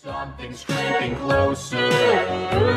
Something's creeping closer.